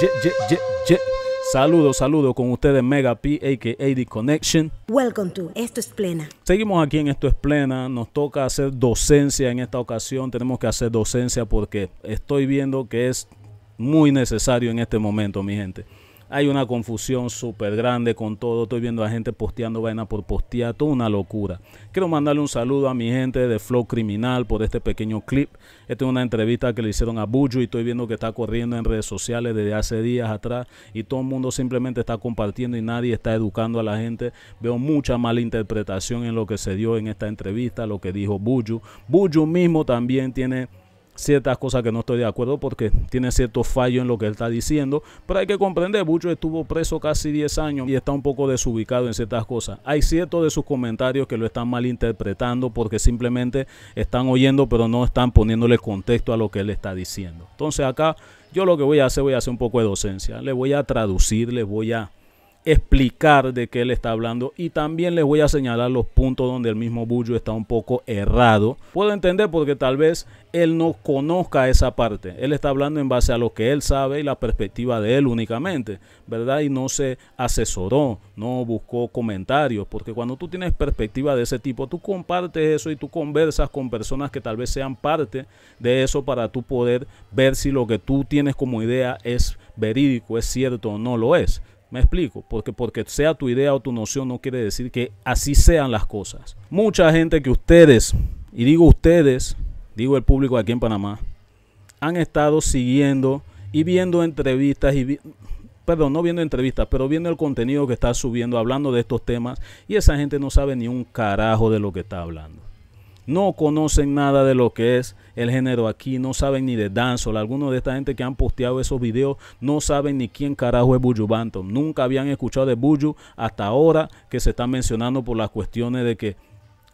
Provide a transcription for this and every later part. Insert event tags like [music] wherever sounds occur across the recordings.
ye, ye, ye, ye. Saludos, saludos con ustedes Mega P, aka The Connection. Welcome to Esto es Plena. Seguimos aquí en Esto es Plena. Nos toca hacer docencia en esta ocasión. Tenemos que hacer docencia porque estoy viendo que es muy necesario en este momento, mi gente. Hay una confusión súper grande con todo. Estoy viendo a gente posteando vaina por postear. Toda una locura. Quiero mandarle un saludo a mi gente de Flow Criminal por este pequeño clip. Esta es una entrevista que le hicieron a Buju y estoy viendo que está corriendo en redes sociales desde hace días atrás y todo el mundo simplemente está compartiendo y nadie está educando a la gente. Veo mucha mala interpretación en lo que se dio en esta entrevista, lo que dijo Buju. Buju mismo también tiene ciertas cosas que no estoy de acuerdo porque tiene cierto fallo en lo que él está diciendo, pero hay que comprender, Bucho estuvo preso casi 10 años y está un poco desubicado en ciertas cosas. Hay ciertos de sus comentarios que lo están malinterpretando porque simplemente están oyendo pero no están poniéndole contexto a lo que él está diciendo. Entonces acá yo lo que voy a hacer, voy a hacer un poco de docencia, le voy a traducir, le voy a explicar de qué él está hablando y también les voy a señalar los puntos donde el mismo Bullo está un poco errado. Puedo entender porque tal vez él no conozca esa parte. Él está hablando en base a lo que él sabe y la perspectiva de él únicamente, ¿verdad? Y no se asesoró, no buscó comentarios, porque cuando tú tienes perspectiva de ese tipo, tú compartes eso y tú conversas con personas que tal vez sean parte de eso para tú poder ver si lo que tú tienes como idea es verídico, es cierto o no lo es. Me explico, porque porque sea tu idea o tu noción no quiere decir que así sean las cosas. Mucha gente que ustedes, y digo ustedes, digo el público aquí en Panamá, han estado siguiendo y viendo entrevistas y perdón, no viendo entrevistas, pero viendo el contenido que está subiendo hablando de estos temas y esa gente no sabe ni un carajo de lo que está hablando no conocen nada de lo que es el género aquí, no saben ni de dancehall. Algunos de esta gente que han posteado esos videos no saben ni quién carajo es Buju Banton. Nunca habían escuchado de Buju hasta ahora que se están mencionando por las cuestiones de que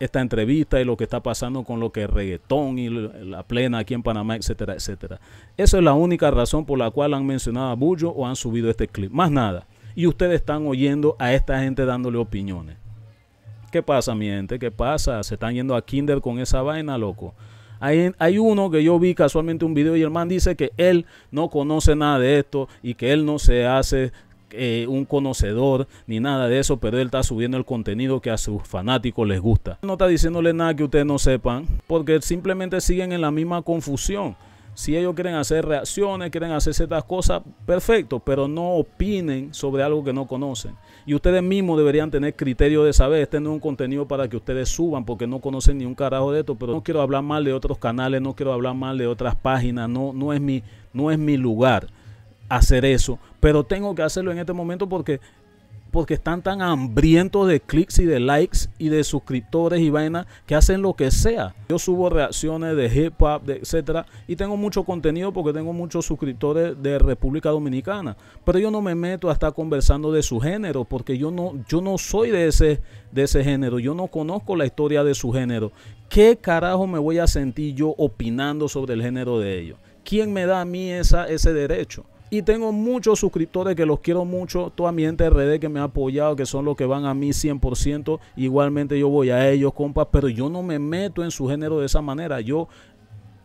esta entrevista y lo que está pasando con lo que es reggaetón y la plena aquí en Panamá, etcétera, etcétera. Esa es la única razón por la cual han mencionado a Bujo o han subido este clip. Más nada. Y ustedes están oyendo a esta gente dándole opiniones. ¿Qué pasa, mi gente? ¿Qué pasa? Se están yendo a Kinder con esa vaina, loco. Hay, hay, uno que yo vi casualmente un video y el man dice que él no conoce nada de esto y que él no se hace eh, un conocedor ni nada de eso, pero él está subiendo el contenido que a sus fanáticos les gusta. No está diciéndole nada que ustedes no sepan, porque simplemente siguen en la misma confusión. Si ellos quieren hacer reacciones, quieren hacer ciertas cosas, perfecto, pero no opinen sobre algo que no conocen. Y ustedes mismos deberían tener criterio de saber, este no es un contenido para que ustedes suban porque no conocen ni un carajo de esto, pero no quiero hablar mal de otros canales, no quiero hablar mal de otras páginas, no, no, es, mi, no es mi lugar hacer eso, pero tengo que hacerlo en este momento porque porque están tan hambrientos de clics y de likes y de suscriptores y vainas que hacen lo que sea. Yo subo reacciones de hip hop, de etcétera, y tengo mucho contenido porque tengo muchos suscriptores de República Dominicana. Pero yo no me meto a estar conversando de su género porque yo no, yo no soy de ese, de ese género. Yo no conozco la historia de su género. ¿Qué carajo me voy a sentir yo opinando sobre el género de ellos? ¿Quién me da a mí esa, ese derecho? Y tengo muchos suscriptores que los quiero mucho. Toda mi gente RD que me ha apoyado, que son los que van a mí 100%. Igualmente yo voy a ellos, compas. Pero yo no me meto en su género de esa manera. Yo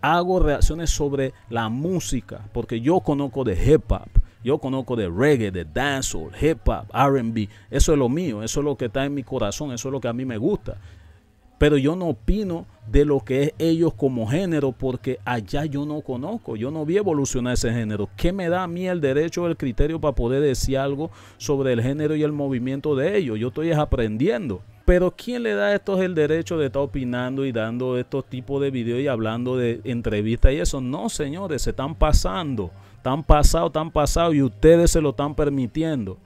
hago reacciones sobre la música. Porque yo conozco de hip hop. Yo conozco de reggae, de dancehall, hip hop, RB. Eso es lo mío. Eso es lo que está en mi corazón. Eso es lo que a mí me gusta pero yo no opino de lo que es ellos como género porque allá yo no conozco, yo no vi evolucionar ese género. ¿Qué me da a mí el derecho, el criterio para poder decir algo sobre el género y el movimiento de ellos? Yo estoy aprendiendo. Pero ¿quién le da a estos el derecho de estar opinando y dando estos tipos de videos y hablando de entrevistas y eso? No, señores, se están pasando. Están pasados, están pasados y ustedes se lo están permitiendo.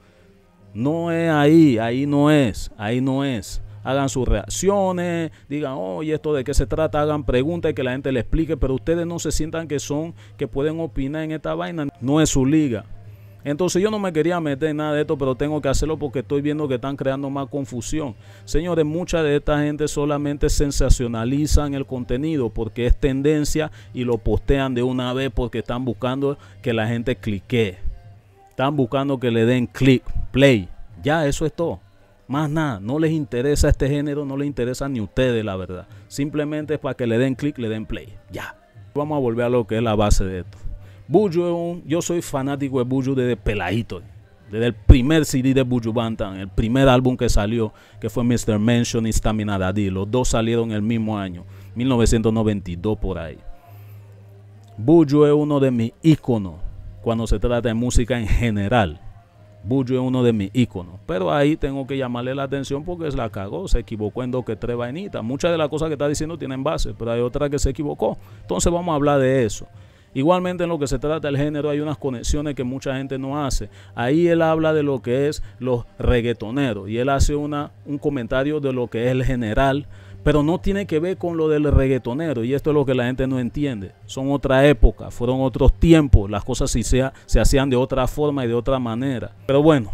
No es ahí, ahí no es, ahí no es hagan sus reacciones, digan, oye, esto de qué se trata, hagan preguntas y que la gente le explique, pero ustedes no se sientan que son, que pueden opinar en esta vaina, no es su liga. Entonces yo no me quería meter en nada de esto, pero tengo que hacerlo porque estoy viendo que están creando más confusión. Señores, mucha de esta gente solamente sensacionalizan el contenido porque es tendencia y lo postean de una vez porque están buscando que la gente clique. Están buscando que le den click, play. Ya, eso es todo. Más nada, no les interesa este género, no les interesa ni ustedes, la verdad. Simplemente es para que le den clic, le den play. Ya. Vamos a volver a lo que es la base de esto. Un, yo soy fanático de Buju desde peladito. Desde el primer CD de Buju Bantan, el primer álbum que salió, que fue Mr. Mention y Stamina Daddy. Los dos salieron el mismo año, 1992 por ahí. Buju es uno de mis íconos cuando se trata de música en general. Buju es uno de mis íconos. Pero ahí tengo que llamarle la atención porque es la cagó, se equivocó en dos que tres vainitas. Muchas de las cosas que está diciendo tienen base, pero hay otra que se equivocó. Entonces vamos a hablar de eso. Igualmente en lo que se trata del género hay unas conexiones que mucha gente no hace. Ahí él habla de lo que es los reggaetoneros y él hace una, un comentario de lo que es el general pero no tiene que ver con lo del reggaetonero y esto es lo que la gente no entiende. Son otra época, fueron otros tiempos, las cosas sí se, se hacían de otra forma y de otra manera. Pero bueno,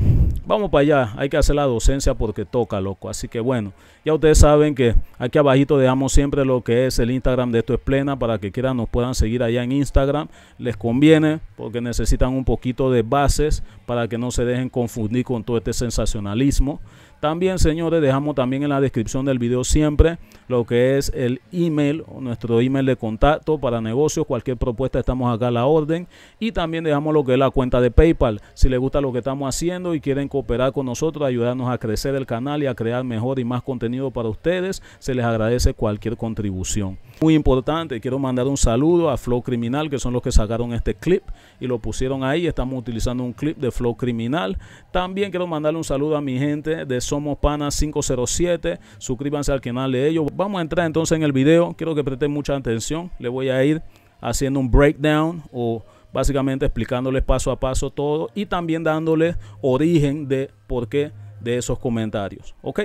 vamos para allá, hay que hacer la docencia porque toca, loco. Así que bueno, ya ustedes saben que aquí abajito dejamos siempre lo que es el Instagram de Esto es Plena para que quieran nos puedan seguir allá en Instagram. Les conviene porque necesitan un poquito de bases para que no se dejen confundir con todo este sensacionalismo. También, señores, dejamos también en la descripción del video siempre lo que es el email nuestro email de contacto para negocios. Cualquier propuesta estamos acá a la orden. Y también dejamos lo que es la cuenta de PayPal. Si les gusta lo que estamos haciendo y quieren cooperar con nosotros, ayudarnos a crecer el canal y a crear mejor y más contenido para ustedes, se les agradece cualquier contribución. Muy importante, quiero mandar un saludo a Flow Criminal, que son los que sacaron este clip y lo pusieron ahí. Estamos utilizando un clip de Flow Criminal. También quiero mandarle un saludo a mi gente de Somos Panas 507. Suscríbanse al canal de ellos. Vamos a entrar entonces en el video. Quiero que presten mucha atención. Le voy a ir haciendo un breakdown o básicamente explicándoles paso a paso todo y también dándoles origen de por qué de esos comentarios. ¿Ok?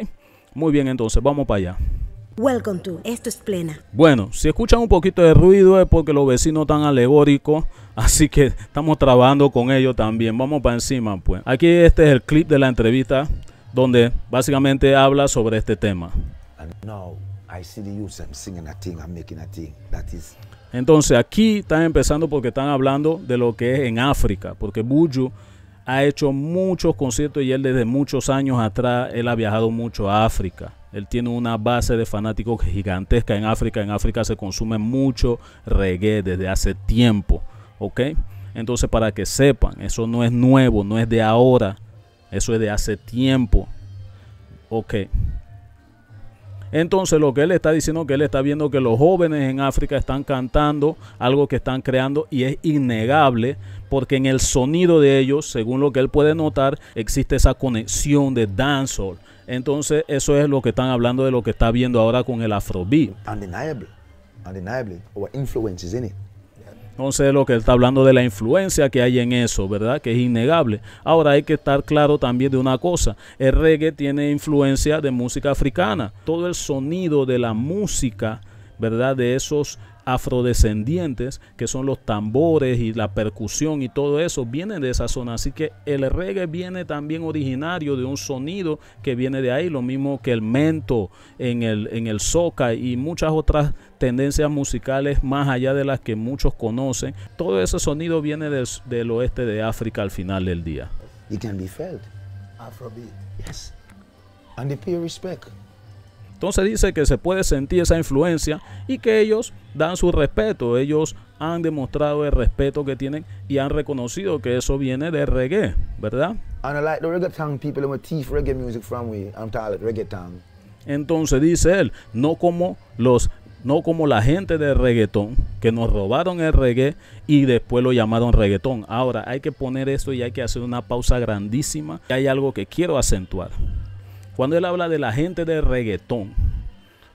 Muy bien, entonces vamos para allá. Welcome to Esto es Plena. Bueno, si escuchan un poquito de ruido es porque los vecinos están alegóricos, [laughs] así que estamos trabajando con ellos también. Vamos para encima, pues. Aquí este es el clip de la entrevista donde básicamente habla sobre este tema. Entonces aquí están empezando porque están hablando de lo que es en África, porque Buju ha hecho muchos conciertos y él desde muchos años atrás, él ha viajado mucho a África. Él tiene una base de fanáticos gigantesca en África. En África se consume mucho reggae desde hace tiempo. ¿Ok? Entonces, para que sepan, eso no es nuevo, no es de ahora. Eso es de hace tiempo. Ok. Entonces lo que él está diciendo que él está viendo que los jóvenes en África están cantando algo que están creando y es innegable porque en el sonido de ellos, según lo que él puede notar, existe esa conexión de dancehall. Entonces eso es lo que están hablando de lo que está viendo ahora con el Afrobeat. Undeniable, undeniably, our influence is in it. Entonces lo que él está hablando de la influencia que hay en eso, ¿verdad? Que es innegable. Ahora hay que estar claro también de una cosa. El reggae tiene influencia de música africana. Todo el sonido de la música, ¿verdad? De esos afrodescendientes, que son los tambores y la percusión y todo eso, vienen de esa zona. Así que el reggae viene también originario de un sonido que viene de ahí, lo mismo que el mento en el, en el soca y muchas otras tendencias musicales más allá de las que muchos conocen. Todo ese sonido viene del, del oeste de África al final del día. It can be felt. Afrobeat. Yes. And they pay respect. Entonces dice que se puede sentir esa influencia y que ellos dan su respeto. Ellos han demostrado el respeto que tienen y han reconocido que eso viene de reggae, ¿verdad? And I like the reggaeton people who teeth reggae music from we. I'm tired reggaeton. Entonces dice él, no como los no como la gente de reggaetón que nos robaron el reggae y después lo llamaron reggaetón. Ahora hay que poner esto y hay que hacer una pausa grandísima. Hay algo que quiero acentuar. Cuando él habla de la gente de reggaetón,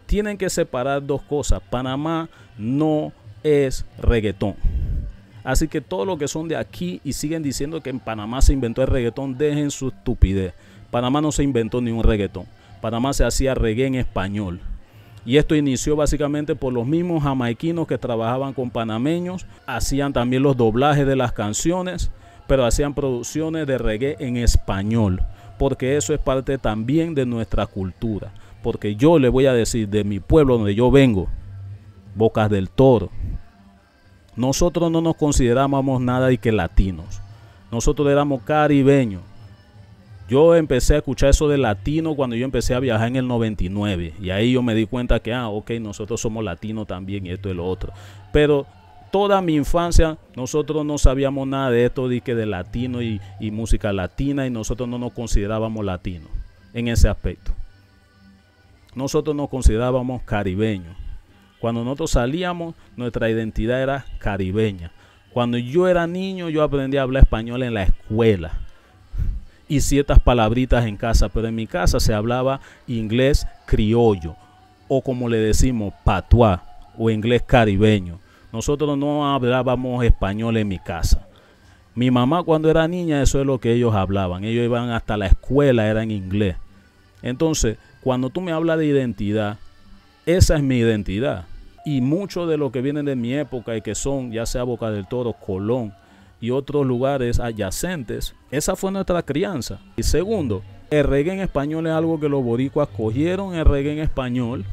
tienen que separar dos cosas. Panamá no es reggaetón. Así que todo lo que son de aquí y siguen diciendo que en Panamá se inventó el reggaetón, dejen su estupidez. Panamá no se inventó ni un reggaetón. Panamá se hacía reggae en español. Y esto inició básicamente por los mismos jamaiquinos que trabajaban con panameños, hacían también los doblajes de las canciones, pero hacían producciones de reggae en español porque eso es parte también de nuestra cultura. Porque yo le voy a decir de mi pueblo donde yo vengo, Bocas del Toro, nosotros no nos considerábamos nada y que latinos. Nosotros éramos caribeños. Yo empecé a escuchar eso de latino cuando yo empecé a viajar en el 99. Y ahí yo me di cuenta que, ah, ok, nosotros somos latinos también y esto y lo otro. Pero toda mi infancia nosotros no sabíamos nada de esto de, que de latino y, música latina y nosotros no nos considerábamos latinos en ese aspecto. Nosotros nos considerábamos caribeños. Cuando nosotros salíamos, nuestra identidad era caribeña. Cuando yo era niño, yo aprendí a hablar español en la escuela y ciertas palabritas en casa, pero en mi casa se hablaba inglés criollo o como le decimos patois o inglés caribeño. Nosotros no hablábamos español en mi casa. Mi mamá cuando era niña eso es lo que ellos hablaban. Ellos iban hasta la escuela, era en inglés. Entonces, cuando tú me hablas de identidad, esa es mi identidad. Y mucho de lo que viene de mi época y que son, ya sea Boca del Toro, Colón y otros lugares adyacentes, esa fue nuestra crianza. Y segundo, el reggae en español es algo que los boricuas cogieron el reggae en español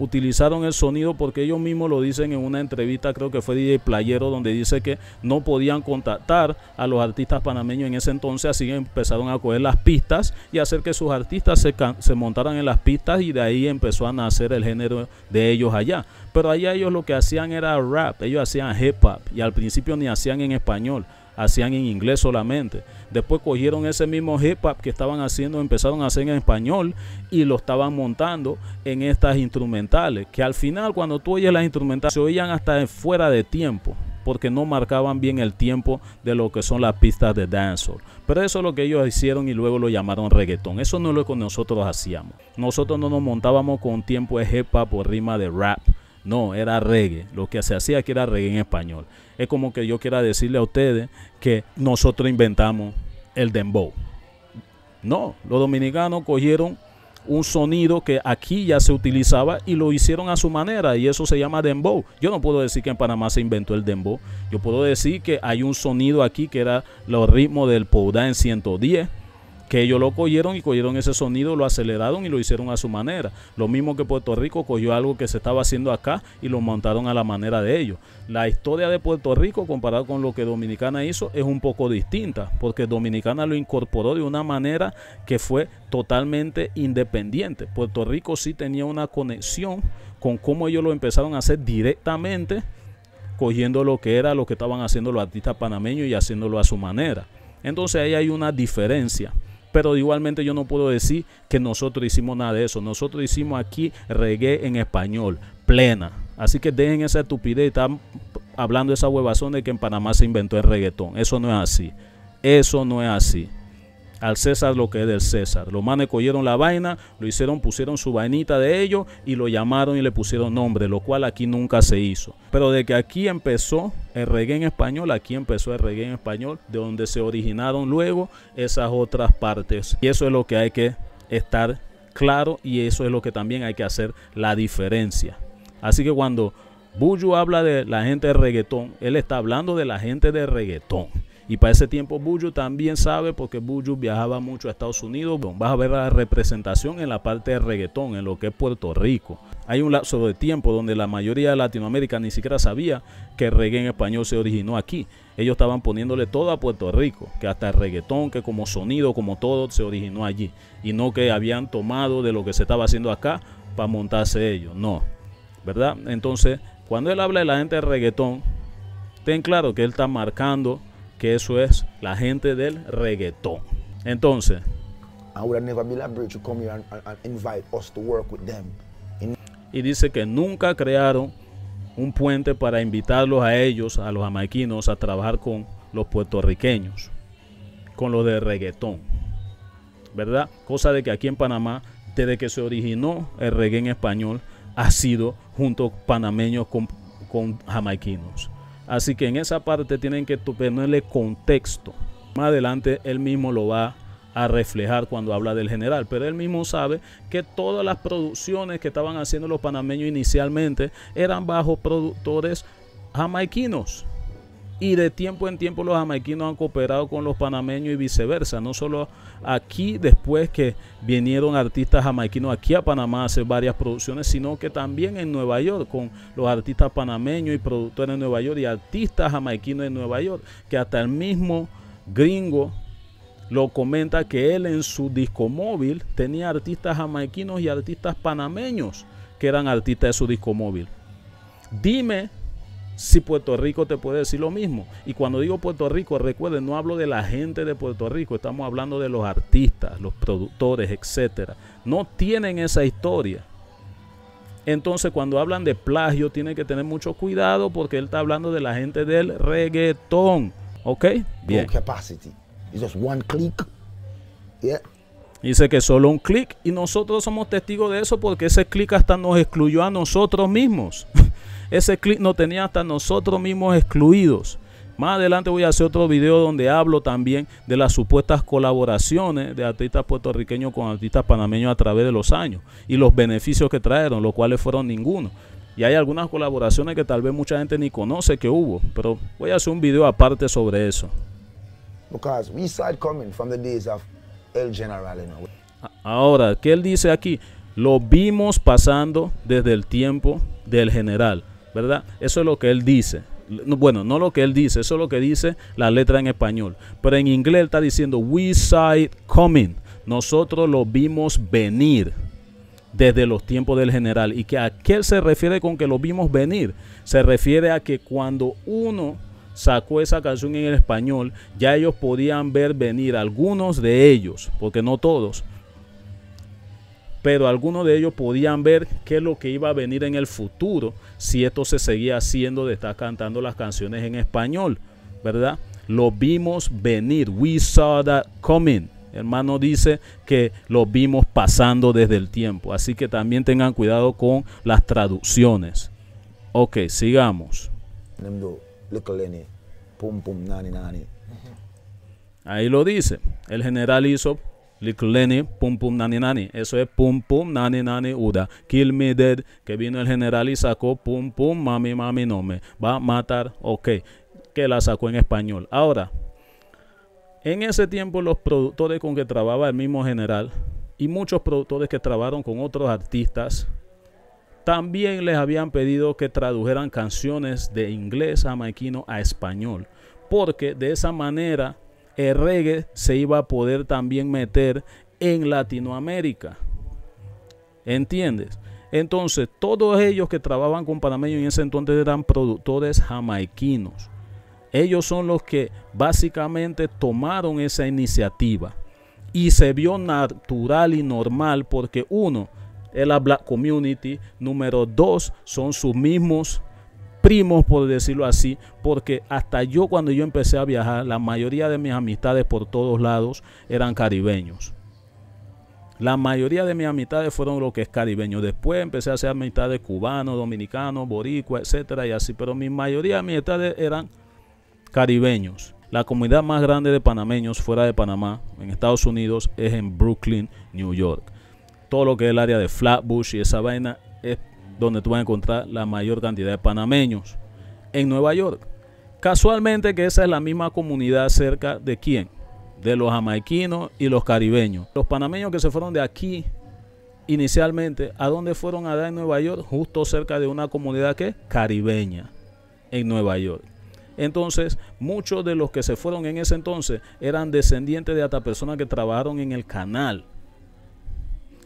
utilizaron el sonido porque ellos mismos lo dicen en una entrevista, creo que fue DJ Playero, donde dice que no podían contactar a los artistas panameños en ese entonces, así que empezaron a coger las pistas y hacer que sus artistas se, se montaran en las pistas y de ahí empezó a nacer el género de ellos allá. Pero allá ellos lo que hacían era rap, ellos hacían hip hop y al principio ni hacían en español hacían en inglés solamente. Después cogieron ese mismo hip hop que estaban haciendo, empezaron a hacer en español y lo estaban montando en estas instrumentales, que al final cuando tú oyes las instrumentales se oían hasta fuera de tiempo porque no marcaban bien el tiempo de lo que son las pistas de dancehall. Pero eso es lo que ellos hicieron y luego lo llamaron reggaetón. Eso no es lo que nosotros hacíamos. Nosotros no nos montábamos con tiempo de hip hop o rima de rap. No, era reggae. Lo que se hacía aquí era reggae en español. Es como que yo quiera decirle a ustedes que nosotros inventamos el dembow. No, los dominicanos cogieron un sonido que aquí ya se utilizaba y lo hicieron a su manera y eso se llama dembow. Yo no puedo decir que en Panamá se inventó el dembow. Yo puedo decir que hay un sonido aquí que era los ritmos del Poudá en 110 que ellos lo cogieron y cogieron ese sonido, lo aceleraron y lo hicieron a su manera. Lo mismo que Puerto Rico cogió algo que se estaba haciendo acá y lo montaron a la manera de ellos. La historia de Puerto Rico comparado con lo que Dominicana hizo es un poco distinta, porque Dominicana lo incorporó de una manera que fue totalmente independiente. Puerto Rico sí tenía una conexión con cómo ellos lo empezaron a hacer directamente, cogiendo lo que era lo que estaban haciendo los artistas panameños y haciéndolo a su manera. Entonces ahí hay una diferencia. Pero igualmente yo no puedo decir que nosotros hicimos nada de eso. Nosotros hicimos aquí reggae en español, plena. Así que dejen esa estupidez están hablando esa huevazón de que en Panamá se inventó el reggaetón. Eso no es así. Eso no es así al César lo que es del César. Los manes cogieron la vaina, lo hicieron, pusieron su vainita de ellos y lo llamaron y le pusieron nombre, lo cual aquí nunca se hizo. Pero de que aquí empezó el reggae en español, aquí empezó el reggae en español, de donde se originaron luego esas otras partes. Y eso es lo que hay que estar claro y eso es lo que también hay que hacer la diferencia. Así que cuando Buju habla de la gente de reggaetón, él está hablando de la gente de reggaetón. Y para ese tiempo Buju también sabe porque Buju viajaba mucho a Estados Unidos. Vas a ver la representación en la parte de reggaetón, en lo que es Puerto Rico. Hay un lapso de tiempo donde la mayoría de Latinoamérica ni siquiera sabía que el reggae en español se originó aquí. Ellos estaban poniéndole todo a Puerto Rico, que hasta el reggaetón, que como sonido, como todo, se originó allí. Y no que habían tomado de lo que se estaba haciendo acá para montarse ellos. No, ¿verdad? Entonces, cuando él habla de la gente de reggaetón, ten claro que él está marcando que eso es la gente del reggaetón. Entonces, y dice que nunca crearon un puente para invitarlos a ellos, a los jamaiquinos, a trabajar con los puertorriqueños, con los de reggaetón. ¿Verdad? Cosa de que aquí en Panamá, desde que se originó el reggae en español, ha sido junto panameños con, con jamaiquinos. Así que en esa parte tienen que ponerle contexto. Más adelante él mismo lo va a reflejar cuando habla del general, pero él mismo sabe que todas las producciones que estaban haciendo los panameños inicialmente eran bajo productores jamaiquinos y de tiempo en tiempo los jamaiquinos han cooperado con los panameños y viceversa. No solo aquí después que vinieron artistas jamaiquinos aquí a Panamá a hacer varias producciones, sino que también en Nueva York con los artistas panameños y productores en Nueva York y artistas jamaiquinos en Nueva York, que hasta el mismo gringo lo comenta que él en su disco móvil tenía artistas jamaiquinos y artistas panameños que eran artistas de su disco móvil. Dime si Puerto Rico te puede decir lo mismo. Y cuando digo Puerto Rico, recuerden, no hablo de la gente de Puerto Rico, estamos hablando de los artistas, los productores, etcétera. No tienen esa historia. Entonces, cuando hablan de plagio, tienen que tener mucho cuidado porque él está hablando de la gente del reggaetón. ¿Ok? Bien. No capacity. It's just one click. Yeah. Dice que solo un clic y nosotros somos testigos de eso porque ese clic hasta nos excluyó a nosotros mismos. [laughs] ese clic nos tenía hasta nosotros mismos excluidos. Más adelante voy a hacer otro video donde hablo también de las supuestas colaboraciones de artistas puertorriqueños con artistas panameños a través de los años y los beneficios que trajeron, los cuales fueron ninguno. Y hay algunas colaboraciones que tal vez mucha gente ni conoce que hubo, pero voy a hacer un video aparte sobre eso. Because we it coming from the days of El General. Ahora, ¿qué él dice aquí? Lo vimos pasando desde el tiempo del general, ¿verdad? Eso es lo que él dice. No, Bueno, no lo que él dice, eso es lo que dice la letra en español. Pero en inglés está diciendo, we saw coming. Nosotros lo vimos venir desde los tiempos del general. ¿Y que a qué se refiere con que lo vimos venir? Se refiere a que cuando uno sacó esa canción en el español, ya ellos podían ver venir, algunos de ellos, porque no todos, pero algunos de ellos podían ver qué es lo que iba a venir en el futuro si esto se seguía haciendo de estar cantando las canciones en español, ¿verdad? Lo vimos venir, we saw that coming. Hermano dice que lo vimos pasando desde el tiempo, así que también tengan cuidado con las traducciones. Ok, sigamos. Little. Pum pum nani nani. Ahí lo dice. El general hizo Little Lenny, pum pum nani nani. Eso es pum pum nani nani uda. Kill me dead. Que vino el general y sacó pum pum mami mami no me va a matar. Ok. Que la sacó en español. Ahora, en ese tiempo los productores con que trabajaba el mismo general y muchos productores que trabajaron con otros artistas también les habían pedido que tradujeran canciones de inglés jamaiquino a español, porque de esa manera el reggae se iba a poder también meter en Latinoamérica. ¿Entiendes? Entonces, todos ellos que trabajaban con panameños en ese entonces eran productores jamaiquinos. Ellos son los que básicamente tomaron esa iniciativa y se vio natural y normal porque uno, es la Black Community. Número dos, son sus mismos primos, por decirlo así, porque hasta yo cuando yo empecé a viajar, la mayoría de mis amistades por todos lados eran caribeños. La mayoría de mis amistades fueron lo que es caribeño. Después empecé a hacer amistades cubanos, dominicanos, boricuas, etcétera y así. Pero mi mayoría de amistades eran caribeños. La comunidad más grande de panameños fuera de Panamá, en Estados Unidos, es en Brooklyn, New York todo lo que es el área de Flatbush y esa vaina es donde tú vas a encontrar la mayor cantidad de panameños en Nueva York. Casualmente que esa es la misma comunidad cerca de quién? De los jamaiquinos y los caribeños. Los panameños que se fueron de aquí inicialmente, ¿a dónde fueron a dar en Nueva York? Justo cerca de una comunidad que caribeña en Nueva York. Entonces, muchos de los que se fueron en ese entonces eran descendientes de hasta personas que trabajaron en el canal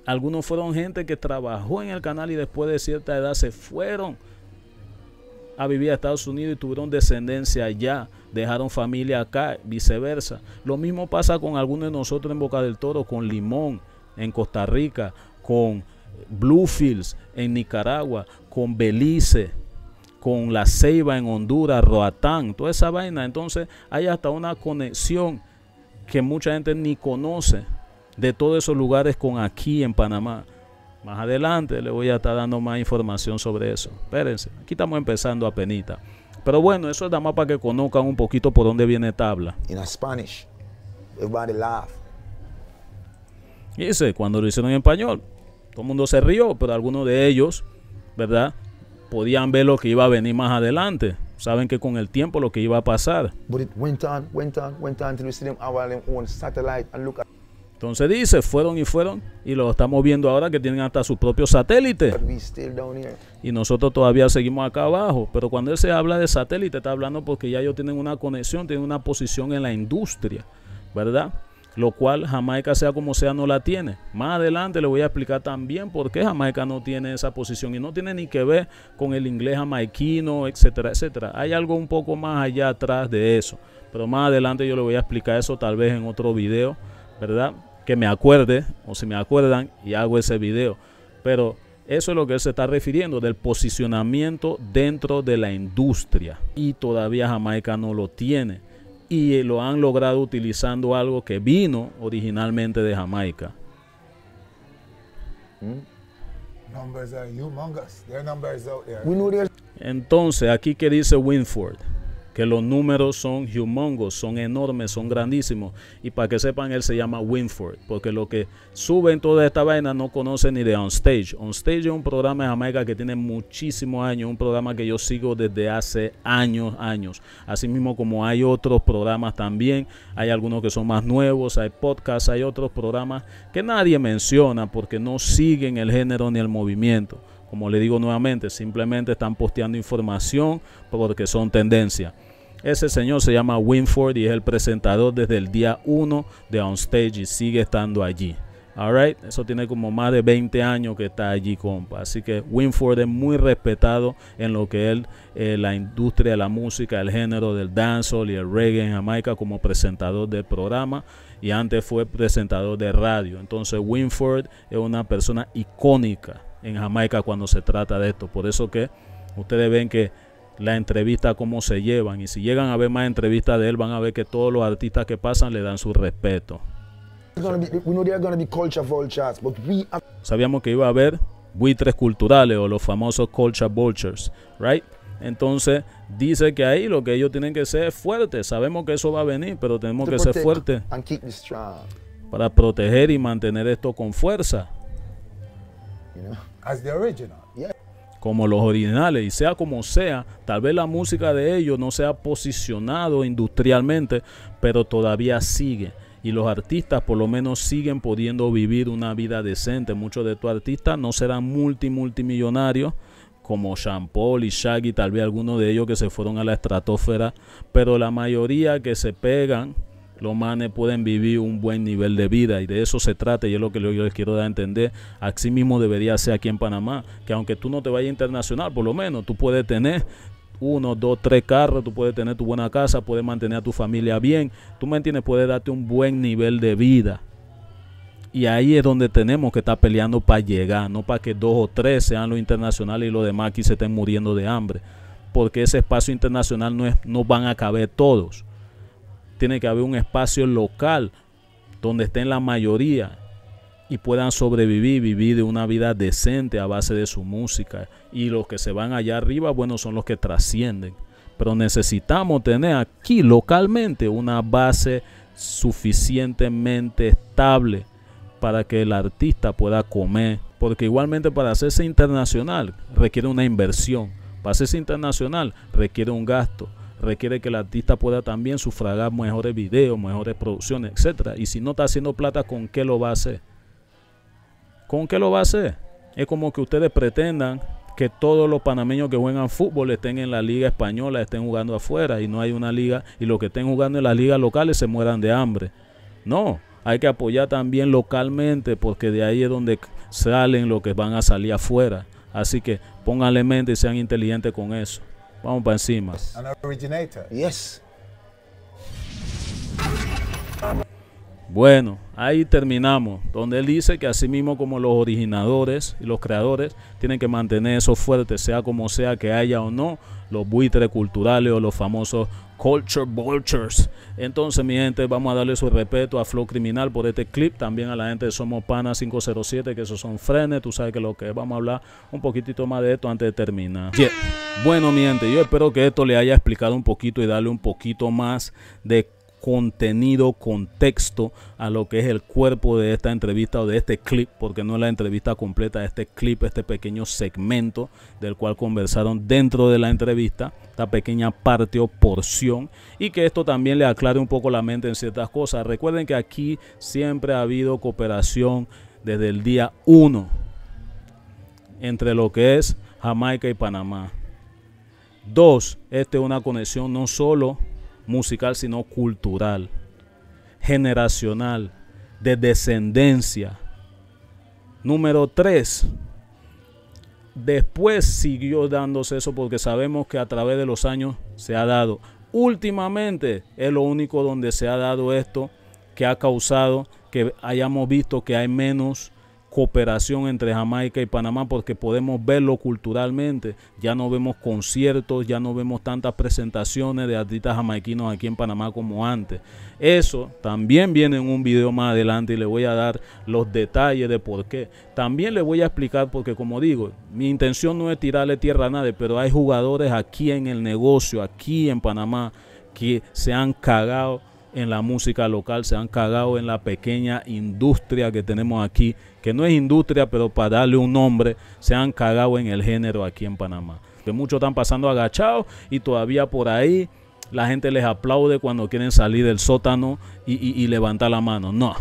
algunos fueron gente que trabajó en el canal y después de cierta edad se fueron a vivir a Estados Unidos y tuvieron descendencia allá, dejaron familia acá, viceversa. Lo mismo pasa con algunos de nosotros en Boca del Toro, con Limón en Costa Rica, con Bluefields en Nicaragua, con Belice, con La Ceiba en Honduras, Roatán, toda esa vaina. Entonces hay hasta una conexión que mucha gente ni conoce de todos esos lugares con aquí en Panamá. Más adelante le voy a estar dando más información sobre eso. Espérense, aquí estamos empezando a penita. Pero bueno, eso es nada más para que conozcan un poquito por dónde viene tabla. In a Spanish. Everybody laugh. Y cuando lo hicieron en español, todo el mundo se rió, pero algunos de ellos, ¿verdad? Podían ver lo que iba a venir más adelante. Saben que con el tiempo lo que iba a pasar. But it went on, went on, went on till we see them our own satellite and look at Entonces dice, fueron y fueron, y lo estamos viendo ahora que tienen hasta su propio satélite. Y nosotros todavía seguimos acá abajo. Pero cuando él se habla de satélite, está hablando porque ya ellos tienen una conexión, tienen una posición en la industria, ¿verdad? lo cual Jamaica sea como sea no la tiene. Más adelante le voy a explicar también por qué Jamaica no tiene esa posición y no tiene ni que ver con el inglés jamaiquino, etcétera, etcétera. Hay algo un poco más allá atrás de eso, pero más adelante yo le voy a explicar eso tal vez en otro video, ¿verdad? Que me acuerde o si me acuerdan y hago ese video. Pero eso es lo que él se está refiriendo, del posicionamiento dentro de la industria. Y todavía Jamaica no lo tiene y lo han logrado utilizando algo que vino originalmente de Jamaica. There's Entonces, aquí que dice Winford, que los números son humongous, son enormes, son grandísimos. Y para que sepan, él se llama Winford, porque lo que sube en toda esta vaina no conoce ni de On Stage. On Stage es un programa de Jamaica que tiene muchísimos años, un programa que yo sigo desde hace años, años. Asimismo como hay otros programas también, hay algunos que son más nuevos, hay podcasts, hay otros programas que nadie menciona porque no siguen el género ni el movimiento. Como le digo nuevamente, simplemente están posteando información porque son tendencia. Ese señor se llama Winford y es el presentador desde el día 1 de On Stage y sigue estando allí. Alright, eso tiene como más de 20 años que está allí, compa. Así que Winford es muy respetado en lo que es eh, la industria de la música, el género del dancehall y el reggae en Jamaica como presentador del programa y antes fue presentador de radio. Entonces Winford es una persona icónica en Jamaica cuando se trata de esto. Por eso que ustedes ven que la entrevista cómo se llevan y si llegan a ver más entrevistas de él van a ver que todos los artistas que pasan le dan su respeto. gonna be, we know there are gonna be culture vultures, but we have Sabíamos que iba a haber buitres culturales o los famosos culture vultures, right? Entonces dice que ahí lo que ellos tienen que ser es fuertes. Sabemos que eso va a venir, pero tenemos que ser fuertes and keep this strong. para proteger y mantener esto con fuerza. You know, As the original. Como los originales y sea como sea, tal vez la música de ellos no sea posicionado industrialmente, pero todavía sigue. Y los artistas por lo menos siguen pudiendo vivir una vida decente. Muchos de estos artistas no serán multi multimillonarios como Sean Paul y Shaggy, tal vez algunos de ellos que se fueron a la estratosfera, pero la mayoría que se pegan, los manes pueden vivir un buen nivel de vida y de eso se trata y es lo que yo les quiero dar a entender. Así mismo debería ser aquí en Panamá, que aunque tú no te vayas internacional, por lo menos tú puedes tener uno, dos, tres carros, tú puedes tener tu buena casa, puedes mantener a tu familia bien, tú me entiendes, puedes darte un buen nivel de vida. Y ahí es donde tenemos que estar peleando para llegar, no para que dos o tres sean los internacionales y los demás aquí se estén muriendo de hambre. Porque ese espacio internacional no, es, no van a caber todos. Tiene que haber un espacio local donde estén la mayoría y puedan sobrevivir, vivir de una vida decente a base de su música. Y los que se van allá arriba, bueno, son los que trascienden. Pero necesitamos tener aquí localmente una base suficientemente estable para que el artista pueda comer. Porque igualmente para hacerse internacional requiere una inversión. Para hacerse internacional requiere un gasto. Requiere que el artista pueda también sufragar mejores videos, mejores producciones, etcétera. Y si no está haciendo plata, ¿con qué lo va a hacer? ¿Con qué lo va a hacer? Es como que ustedes pretendan que todos los panameños que juegan fútbol estén en la liga española, estén jugando afuera y no hay una liga y los que estén jugando en las ligas locales se mueran de hambre. No, hay que apoyar también localmente porque de ahí es donde salen los que van a salir afuera. Así que pónganle mente y sean inteligentes con eso. Vamos para encima. An originator. yes. Bueno, ahí terminamos, donde él dice que así mismo como los originadores y los creadores tienen que mantener eso fuerte, sea como sea que haya o no, los buitres culturales o los famosos culture vultures. Entonces, mi gente, vamos a darle su respeto a Flow Criminal por este clip, también a la gente de Somos Pana 507, que esos son frenes, tú sabes que lo que es. vamos a hablar un poquitito más de esto antes de terminar. Yeah. Bueno, mi gente, yo espero que esto le haya explicado un poquito y darle un poquito más de contenido, contexto a lo que es el cuerpo de esta entrevista o de este clip, porque no es la entrevista completa, este clip, este pequeño segmento del cual conversaron dentro de la entrevista, esta pequeña parte o porción, y que esto también le aclare un poco la mente en ciertas cosas. Recuerden que aquí siempre ha habido cooperación desde el día 1 entre lo que es Jamaica y Panamá. Dos, esta es una conexión no solo musical, sino cultural. generacional, de descendencia. Número tres, después siguió dándose eso porque sabemos que a través de los años se ha dado. Últimamente es lo único donde se ha dado esto que ha causado que hayamos visto que hay menos cooperación entre Jamaica y Panamá porque podemos verlo culturalmente. Ya no vemos conciertos, ya no vemos tantas presentaciones de artistas jamaiquinos aquí en Panamá como antes. Eso también viene en un video más adelante y le voy a dar los detalles de por qué. También le voy a explicar porque como digo, mi intención no es tirarle tierra a nadie, pero hay jugadores aquí en el negocio, aquí en Panamá, que se han cagado en la música local, se han cagado en la pequeña industria que tenemos aquí, que no es industria, pero para darle un nombre, se han cagado en el género aquí en Panamá. Que muchos están pasando agachados y todavía por ahí la gente les aplaude cuando quieren salir del sótano y, y levantar la mano. No,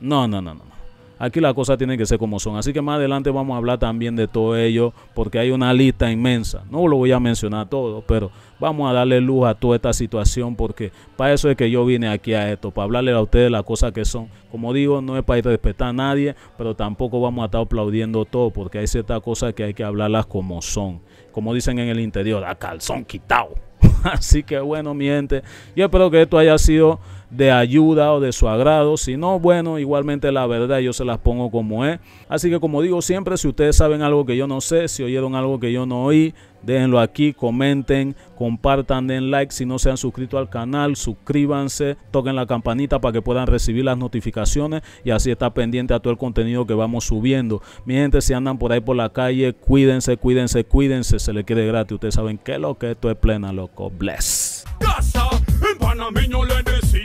no, no, no, no. Aquí las cosas tienen que ser como son. Así que más adelante vamos a hablar también de todo ello, porque hay una lista inmensa. No lo voy a mencionar todo, pero vamos a darle luz a toda esta situación, porque para eso es que yo vine aquí a esto, para hablarle a ustedes las cosas que son. Como digo, no es para respetar a nadie, pero tampoco vamos a estar aplaudiendo todo, porque hay ciertas cosas que hay que hablarlas como son. Como dicen en el interior, a calzón quitado. [laughs] Así que bueno, mi gente, yo espero que esto haya sido de ayuda o de su agrado. Si no, bueno, igualmente la verdad yo se las pongo como es. Así que como digo siempre, si ustedes saben algo que yo no sé, si oyeron algo que yo no oí, déjenlo aquí, comenten, compartan, den like. Si no se han suscrito al canal, suscríbanse, toquen la campanita para que puedan recibir las notificaciones y así está pendiente a todo el contenido que vamos subiendo. Mi gente, si andan por ahí por la calle, cuídense, cuídense, cuídense. Se les quede gratis. Ustedes saben que lo que esto es plena, loco. Bless.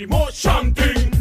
Casa, en